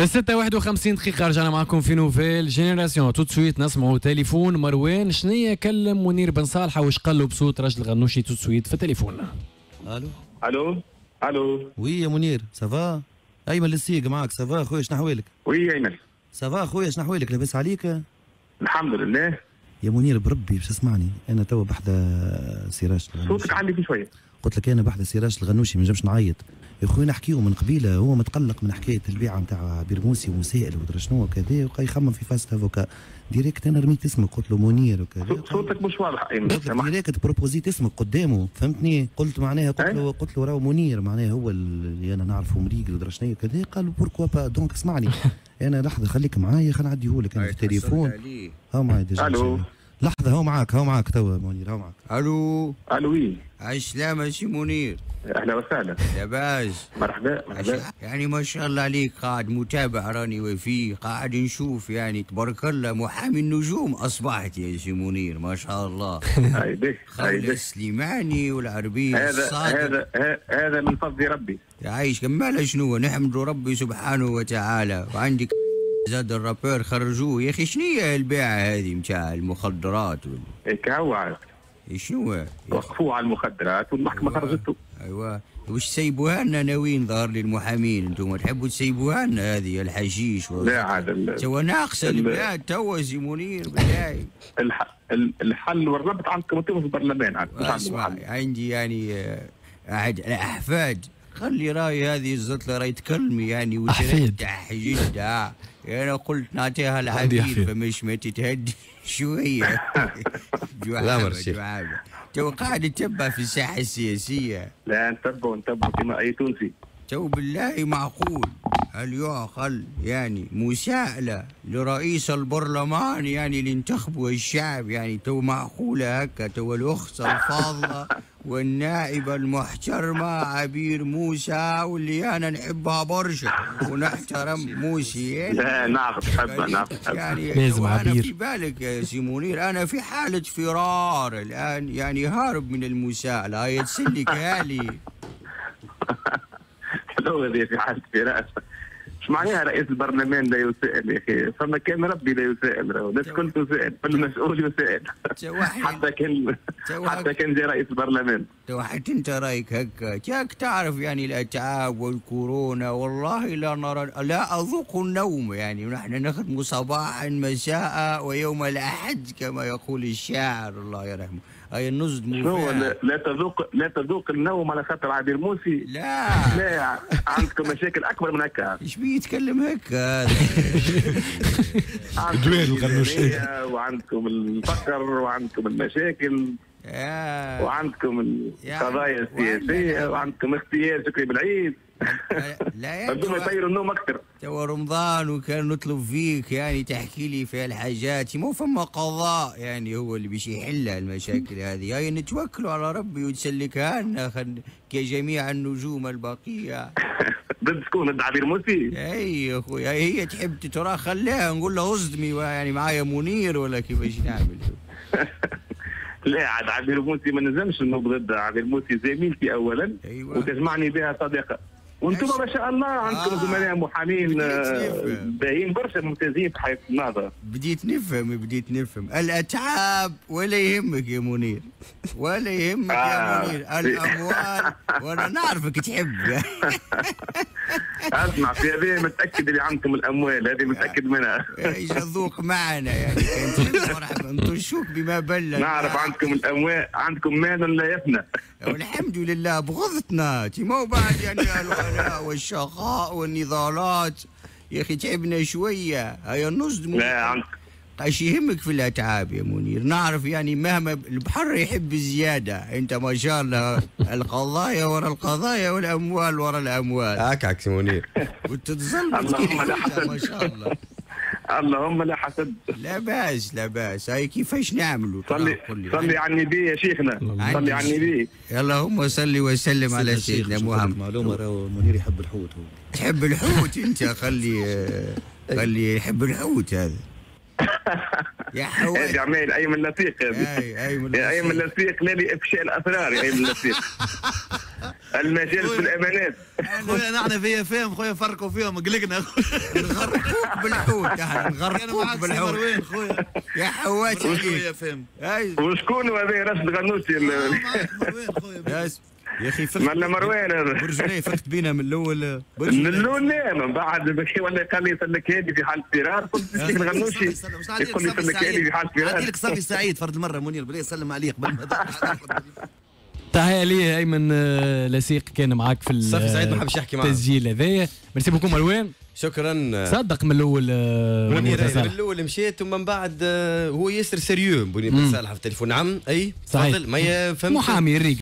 الستة 51 دقيقة رجعنا معكم في Nouvelle Génération tout de suite نسمعوا تليفون مروان. شنية كلم منير بن صالحة واش قال له بصوت راشد الغنوشي tout de suite في التليفون ألو. ألو. ألو. oui يا منير ça va أيمن لسيق معك ça va خويا شنو أحوالك؟ oui أيمن. ça va خويا شنو أحوالك؟ لاباس عليك؟ الحمد لله. يا منير بربي باش تسمعني. أنا توا بحذا سي راشد صوتك عندي في شوية. قلت لك أنا بحذا سي راشد الغنوشي ما نجمش نعيط. يا خويا نحكيو من قبيله هو متقلق من حكاية البيعة نتاع عبير موسي ومسائل ودرا شنو وكذا وبقى يخمم في فاست avocat direct أنا رميت اسمك قلت له منير وكذا. صوتك مش واضح direct proposéت اسمك قدامه فهمتني؟ قلت معناها قلت له قلت له راهو منير معناها هو اللي أنا نعرفه مريقل ودرا شنو وكذا. قال pourquoi pas donc اسمعني. أنا لحظة خليك معايا خلينا نعديهولك أنا في التليفون. هاو معايا déjà ألو. لحظة هاو معاك هاو معاك توا منير هاو معاك. ألو؟ ألو oui. عالسلامة سي منير. أهلا وسهلا. لاباس مرحبا مرحبا. يعني ما شاء الله عليك قاعد متابع راني وفي قاعد نشوف يعني تبارك الله محامي النجوم. أصبحت يا سي منير ما شاء الله. خالد السليماني والعربية هذا هذا هذا من فضل ربي. عايش كمال شنو؟ نحمد ربي سبحانه وتعالى. وعندك زاد الرابور خرجوه. يا أخي شنية البيعة هذه متاع المخدرات؟ وال- هيك هو. شنو وقفوه على المخدرات والمحكمة أيوة. خرجته. أيوه. وش سيبوها لنا ناويين ظهر لي المحامين أنتم؟ تحبوا تسيبوها لنا هذه الحشيش لا عاد توا ناقصة ال- البلاد توا سي منير بالله الح- ال- الحل والربط عندكم أنتم في البرلمان عاد. عندي يعني آه، احد الاحفاد خلي رأي هذه الزطله رأي تكلمي يعني. وترتاح جدا أنا قلت نعطيها العبيد. فمش ما تتهدي شوية مرشي. جوعابة تو قاعد تتبع في الساحة السياسية لا نتبعوا نتبعوا كما أي تونسي تو بالله معقول هل يعقل يعني مساءلة لرئيس البرلمان يعني اللي انتخبه الشعب يعني تو معقولة هكا تو الأخت الفاضلة والنائبة المحترمة عبير موسى واللي أنا نحبها برشا. ونحترم موسي لا نعرف تحبها نعرف يعني لازم عبير. في بالك يا سي منير؟ أنا في حالة فرار الآن يعني هارب من المساءلة. هاي تسلك هالي حلو هذه في حالة فراس إيش معناها رئيس البرلمان لا يسائل يا أخي. فما كان ربي لا يسائل. الناس الكل تسائل فالمسؤول يسائل توحد حتى كان حتى كان جاء رئيس البرلمان لو حتى انت رايك هكا. جاك تعرف يعني الاتعاب والكورونا والله لا نرى لا أذوق النوم يعني. نحن نخدم صباحا مساء ويوم الأحد كما يقول الشاعر الله يرحمه. هاي النزد. لا, لا تذوق لا تذوق النوم على خاطر عبير موسي؟ لا. لا عندكم مشاكل أكبر من هكا. إيش بيتكلم هكا؟ هذا عندكم وعندكم الفقر وعندكم المشاكل. يا وعندكم يا القضايا السياسيه وعندكم اغتيال شكري بالعيد. لا توا- يطيروا النوم أكثر. توا رمضان وكان نطلب فيك يعني تحكي لي في الحاجات. مو فما قضاء يعني هو اللي باش يحل المشاكل هذه. هاي نتوكلوا على ربي وتسلكها لنا خل- كجميع النجوم البقية. ضد شكون؟ ضد عبير موسي أي يا أخوي هي تحب ترى خليها نقول لها اصدمي يعني معايا منير ولا كيفاش نعمل؟ لا عاد عبير موسي ما نلزمش النوب ضد عبير موسي زميلتي اولا أيوة. وتجمعني بها صديقة وأنتم ما شاء الله عندكم آه. زملاء محامين آه،. باهيين برشا ممتازين في حياة النهضه بديت نفهم بديت نفهم الأتعاب ولا يهمك يا منير ولا يهمك يا آه. منير الأموال وأنا نعرفك تحب أسمع في هذه متأكد اللي عندكم الأموال هذه متأكد منها. إيش الذوق معنا يعني مرحبا نطشوك بما بلل نعرف عندكم الأموال عندكم مال لا يفنى. والحمد لله بغضتنا. تي مو بعد يعني الغلاء والشقاء والنضالات. يا أخي تعبنا شوية. هيا النصد مو- لا عندك إيش يهمك في الاتعاب يا منير؟ نعرف يعني مهما البحر يحب الزيادة. انت ما شاء الله القضايا ورا القضايا والأموال ورا الأموال. عكعك سي منير. وتتظل اللهم لا حسد. ما شاء الله. اللهم لا حسد. لا بأس لا بأس. هاي كيفاش نعملوا؟ صلي. صلي على النبي يا شيخنا. صلي على النبي. اللهم صل وسلم على سيدنا محمد. معلومة راهو منير يحب الحوت هو. تحب الحوت انت خلي خلي يحب الحوت هذا. يا حواس هذه عمال ايمن لصيق هذه أي أي من يا ايمن لصيق لا لافشاء الأسرار يا ايمن لصيق المجال في الامانات خويا نحن في اف ام خويا فرقوا فيهم قلقنا. نغرقوك بالحوت نغرقوك بالحوت. مروان خويا؟ يا ام أي. وشكون هذا راشد غنوشي خويا؟ يا أخي فقت مالا مروان برجلي فقت بينا من الأول. من الأول لا من بعد بكي ولا قال لي يسلك هادي في حال فرار قلت مسكين غنوشي يقول لي يسلك هادي في حال فرار عادي لك صافي سعيد فرد المره منير بلي سلم عليك. قبل ما تحية ليه أيمن آه، لسيق كان معاك في صافي سعيد ما حبش يحكي معاك. التسجيل هذايا. ميرسي بوكو مروان. شكرا. صدق من الأول آه، من. الأول مشيت ومن بعد آه، هو ياسر سيريو منير بن صالح في التليفون. نعم أي؟ صحيح. ما فهمت محامي الريق.